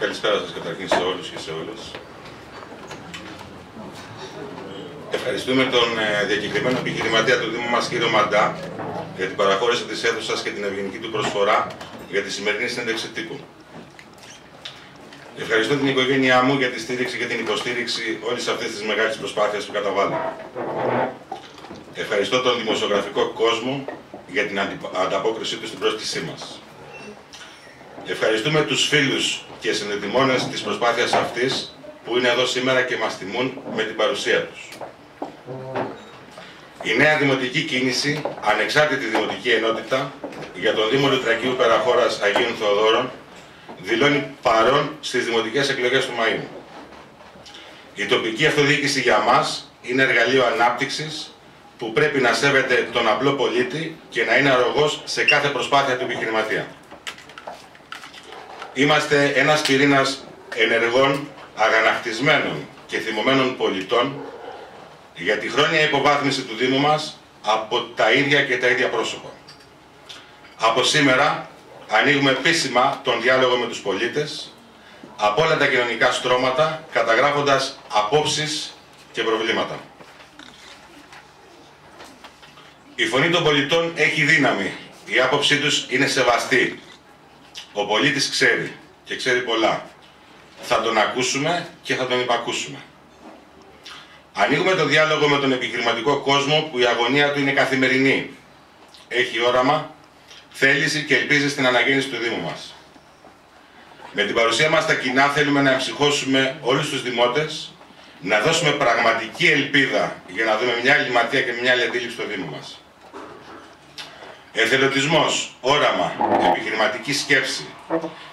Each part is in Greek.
Καλησπέρα σας καταρχήν σε όλους και σε όλες. Ευχαριστούμε τον ε, διακεκριμένο επιχειρηματία του Δήμου μας, κύριο Μαντά, για την παραχώρηση της αίθουσας και την ευγενική του προσφορά για τη σημερινή συνέντευξη τύπου. Ευχαριστώ την οικογένειά μου για τη στήριξη και την υποστήριξη όλης αυτής της μεγάλης προσπάθειας που καταβάλω. Ευχαριστώ τον δημοσιογραφικό κόσμο για την ανταπόκρισή του στην πρόσκλησή μας. Ευχαριστούμε τους φίλους και συνδετημόνες της προσπάθειας αυτής που είναι εδώ σήμερα και μας τιμούν με την παρουσία τους. Η νέα δημοτική κίνηση, ανεξάρτητη δημοτική ενότητα για τον Δήμο Λουτρακίου Περαχώρας Αγίων Θεοδόρων, δηλώνει παρόν στις δημοτικές εκλογές του Μαΐου. Η τοπική αυτοδιοίκηση για μας είναι εργαλείο ανάπτυξης που πρέπει να σέβεται τον απλό πολίτη και να είναι αρρωγός σε κάθε προσπάθεια του επιχειρηματία. Είμαστε ένας πυρήνας ενεργών, αγανακτισμένων και θυμωμένων πολιτών για τη χρόνια υποβάθμιση του Δήμου μας από τα ίδια και τα ίδια πρόσωπα. Από σήμερα ανοίγουμε επίσημα τον διάλογο με τους πολίτες από όλα τα κοινωνικά στρώματα καταγράφοντας απόψεις και προβλήματα. Η φωνή των πολιτών έχει δύναμη. Η άποψή τους είναι σεβαστή. Ο πολίτης ξέρει και ξέρει πολλά. Θα τον ακούσουμε και θα τον υπακούσουμε. Ανοίγουμε το διάλογο με τον επιχειρηματικό κόσμο που η αγωνία του είναι καθημερινή. Έχει όραμα, θέληση και ελπίζει στην αναγέννηση του Δήμου μας. Με την παρουσία μας στα κοινά θέλουμε να εμψυχώσουμε όλους τους δημότες, να δώσουμε πραγματική ελπίδα για να δούμε μια άλλη ματιά και μια άλλη αντίληψη στο Δήμο μας. Εθελοντισμός, όραμα, επιχειρηματική σκέψη,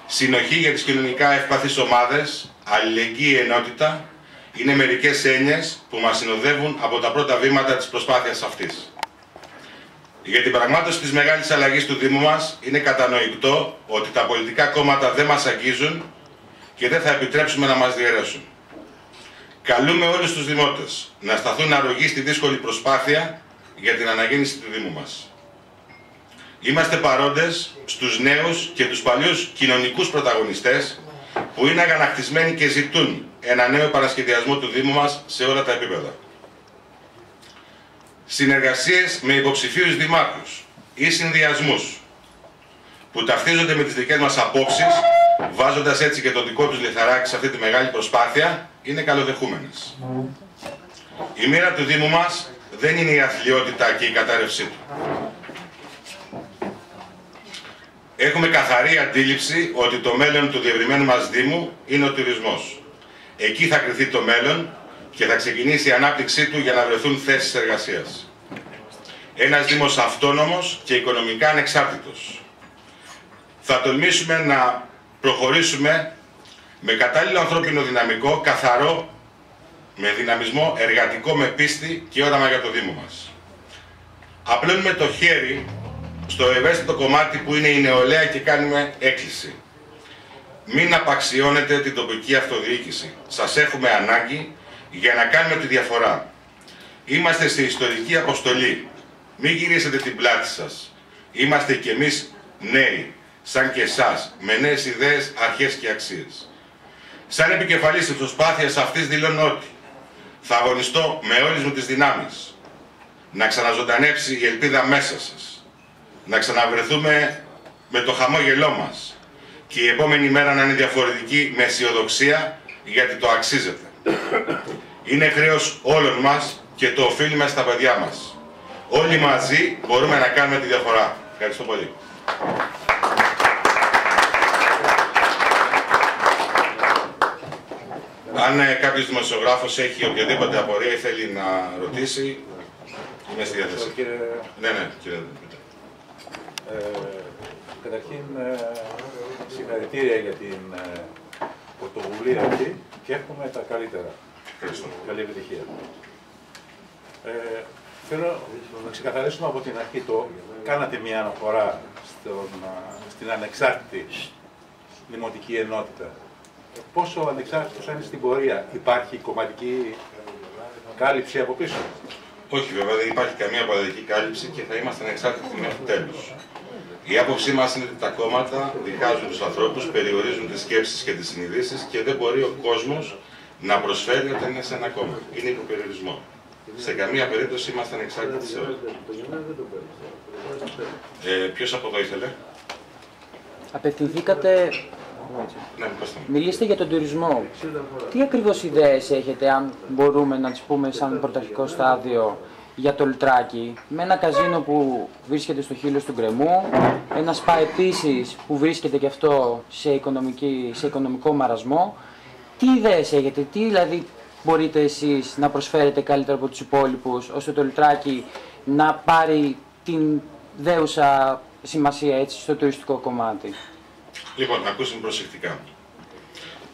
συνοχή για τις κοινωνικά ευπαθείς ομάδες, αλληλεγγύη ενότητα, είναι μερικές έννοιες που μας συνοδεύουν από τα πρώτα βήματα της προσπάθειας αυτής. Για την πραγμάτωση της μεγάλης αλλαγής του Δήμου μας είναι κατανοητό ότι τα πολιτικά κόμματα δεν μας αγγίζουν και δεν θα επιτρέψουμε να μας διαιρέσουν. Καλούμε όλους τους δημότες να σταθούν αρρωγοί στη δύσκολη προσπάθεια για την αναγέννηση του Δήμου μας. Είμαστε παρόντες στους νέους και τους παλιούς κοινωνικούς πρωταγωνιστές που είναι αγανακτισμένοι και ζητούν ένα νέο παρασχεδιασμό του Δήμου μας σε όλα τα επίπεδα. Συνεργασίες με υποψηφίους δημάρχους ή συνδυασμούς που ταυτίζονται με τις δικές μας απόψεις, βάζοντας έτσι και το δικό τους λιθαράκι σε αυτή τη μεγάλη προσπάθεια, είναι καλοδεχούμενες. Η μοίρα του Δήμου μας δεν είναι η αθλειότητα και η κατάρρευσή του. Έχουμε καθαρή αντίληψη ότι το μέλλον του διευρυμένου μας Δήμου είναι ο τουρισμός. Εκεί θα κρυθεί το μέλλον και θα ξεκινήσει η ανάπτυξή του για να βρεθούν θέσεις εργασίας. Ένας Δήμος αυτόνομος και οικονομικά ανεξάρτητος. Θα τολμήσουμε να προχωρήσουμε με κατάλληλο ανθρώπινο δυναμικό, καθαρό, με δυναμισμό εργατικό, με πίστη και όραμα για το Δήμο μας. Απλώνουμε το χέρι στο ευαίσθητο κομμάτι που είναι η νεολαία και κάνουμε έκκληση. Μην απαξιώνετε την τοπική αυτοδιοίκηση. Σας έχουμε ανάγκη για να κάνουμε τη διαφορά. Είμαστε σε ιστορική αποστολή. Μην γυρίσετε την πλάτη σας. Είμαστε κι εμείς νέοι, σαν και εσάς, με νέες ιδέες, αρχές και αξίες. Σαν επικεφαλής της προσπάθειας αυτής δηλώνω ότι θα αγωνιστώ με όλες μου τις δυνάμεις να ξαναζωντανέψει η ελπίδα μέσα σας να ξαναβρεθούμε με το χαμόγελό μας και η επόμενη μέρα να είναι διαφορετική με αισιοδοξία γιατί το αξίζεται. Είναι χρέος όλων μας και το οφείλουμε στα παιδιά μας. Όλοι μαζί μπορούμε να κάνουμε τη διαφορά. Ευχαριστώ πολύ. Αν ε, κάποιος δημοσιογράφος έχει οποιαδήποτε απορία ή θέλει να ρωτήσει, είμαι στη διάθεση. Ναι, ναι, κύριε. Ε, καταρχήν, ε, συγχαρητήρια για την ε, πρωτοβουλία αυτή και εύχομαι τα καλύτερα. Ευχαριστώ. Καλή επιτυχία. Ε, θέλω να ξεκαθαρίσουμε από την αρχή το κάνατε μια αναφορά στον, στην ανεξάρτητη δημοτική ενότητα. Πόσο ανεξάρτητος είναι στην πορεία, υπάρχει κομματική κάλυψη από πίσω; Όχι βέβαια, δεν υπάρχει καμία παραδική κάλυψη και θα είμαστε ανεξάρτητοι μέχρι τέλους. Η άποψή μας είναι ότι τα κόμματα διχάζουν τους ανθρώπους, περιορίζουν τις σκέψεις και τις συνειδήσεις και δεν μπορεί ο κόσμος να προσφέρει όταν είναι σε ένα κόμμα. Είναι υποπεριορισμό. Σε καμία περίπτωση είμαστε ανεξάρτητοι σε όλα. Ε, Ποιος από εδώ ήθελε; Απευθυνθήκατε, Ναι, πέστε μου. μιλήστε για τον τουρισμό. Τι ακριβώς ιδέες έχετε, αν μπορούμε να τις πούμε σαν πρωταρχικό στάδιο, για το Λουτράκι, με ένα καζίνο που βρίσκεται στο χείλος του γκρεμού, ένας σπα επίσης που βρίσκεται και αυτό σε, οικονομική, σε οικονομικό μαρασμό. Τι ιδέες έχετε, τι δηλαδή μπορείτε εσείς να προσφέρετε καλύτερα από τους υπόλοιπους, ώστε το Λουτράκι να πάρει την δέουσα σημασία έτσι, στο τουριστικό κομμάτι; Λοιπόν, να ακούσουμε προσεκτικά.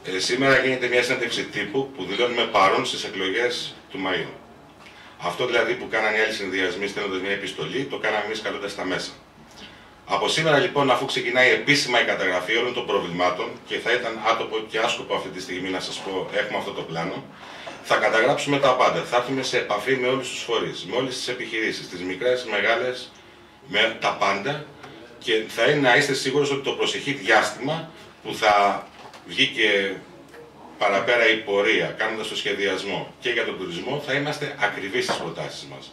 Ε, σήμερα γίνεται μια συνέντευξη τύπου που δηλώνουμε παρόν στις εκλογές του Μαΐου. Αυτό δηλαδή που κάνανε οι άλλοι συνδυασμοί στέλνοντας μια επιστολή, το κάναμε εμείς καλώντα τα μέσα. Από σήμερα λοιπόν, αφού ξεκινάει επίσημα η καταγραφή όλων των προβλημάτων και θα ήταν άτομο και άσκοπο αυτή τη στιγμή να σας πω, έχουμε αυτό το πλάνο, θα καταγράψουμε τα πάντα. Θα έρθουμε σε επαφή με όλους τους φορείς, με όλες τις επιχειρήσεις, τις μικρές, μεγάλες, με τα πάντα και θα είναι να είστε σίγουροι ότι το προσεχή διάστημα που θα βγει και παραπέρα η πορεία, κάνοντας το σχεδιασμό και για τον τουρισμό, θα είμαστε ακριβείς στις προτάσεις μας.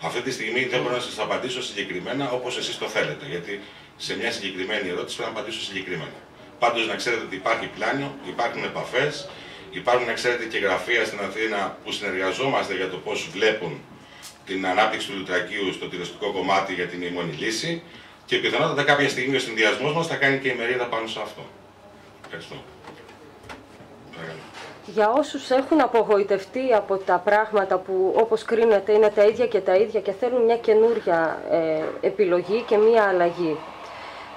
Αυτή τη στιγμή δεν μπορώ να σας απαντήσω συγκεκριμένα όπως εσείς το θέλετε, γιατί σε μια συγκεκριμένη ερώτηση πρέπει να απαντήσω συγκεκριμένα. Πάντως να ξέρετε ότι υπάρχει πλάνο, υπάρχουν επαφές, υπάρχουν να ξέρετε και γραφεία στην Αθήνα που συνεργαζόμαστε για το πώς βλέπουν την ανάπτυξη του Λουτρακίου στο τουριστικό κομμάτι για την μόνη λύση και πιθανότατα κάποια στιγμή ο συνδυασμός μας θα κάνει και η μερίδα πάνω σε αυτό. Ευχαριστώ. Παρακαλώ. Για όσους έχουν απογοητευτεί από τα πράγματα που όπως κρίνεται είναι τα ίδια και τα ίδια και θέλουν μια καινούρια ε, επιλογή και μια αλλαγή.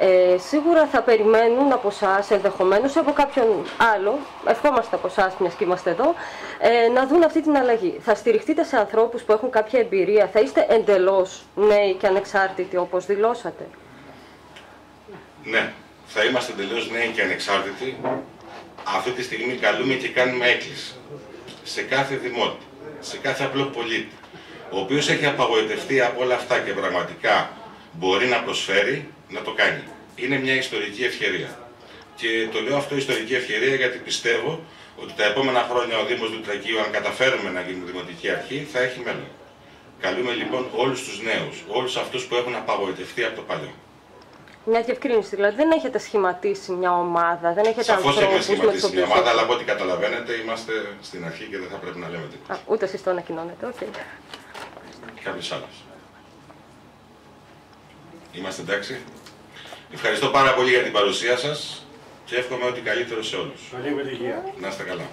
Ε, σίγουρα θα περιμένουν από εσά, ενδεχομένως από κάποιον άλλο, ευχόμαστε από εσά, μιας και είμαστε εδώ, ε, να δουν αυτή την αλλαγή. Θα στηριχτείτε σε ανθρώπους που έχουν κάποια εμπειρία, θα είστε εντελώς νέοι και ανεξάρτητοι όπως δηλώσατε. Ναι, θα είμαστε τελείω νέοι και ανεξάρτητοι. Αυτή τη στιγμή καλούμε και κάνουμε έκκληση σε κάθε δημότη, σε κάθε απλό πολίτη, ο οποίος έχει απαγοητευτεί από όλα αυτά και πραγματικά μπορεί να προσφέρει, να το κάνει. Είναι μια ιστορική ευκαιρία. Και το λέω αυτό ιστορική ευκαιρία γιατί πιστεύω ότι τα επόμενα χρόνια ο Δήμος Λουτρακίου, αν καταφέρουμε να γίνουμε δημοτική αρχή, θα έχει μέλλον. Καλούμε λοιπόν όλους τους νέους, όλους αυτούς που έχουν απαγοητευτεί από το παλιό. Μια διευκρίνηση, δηλαδή δεν έχετε σχηματίσει μια ομάδα, δεν έχετε Σαφώς έχουμε ανθρώπους με τους σχηματίσει μια οποίους ομάδα, αλλά από ό,τι καταλαβαίνετε είμαστε στην αρχή και δεν θα πρέπει να λέμε τίποτα. Α, ούτε εσείς το ανακοινώνετε, οκ. Κάποιος άλλος. Είμαστε εντάξει. Ευχαριστώ πάρα πολύ για την παρουσία σας και εύχομαι ό,τι καλύτερο σε όλους. Καλή επιτυχία. Να είστε καλά.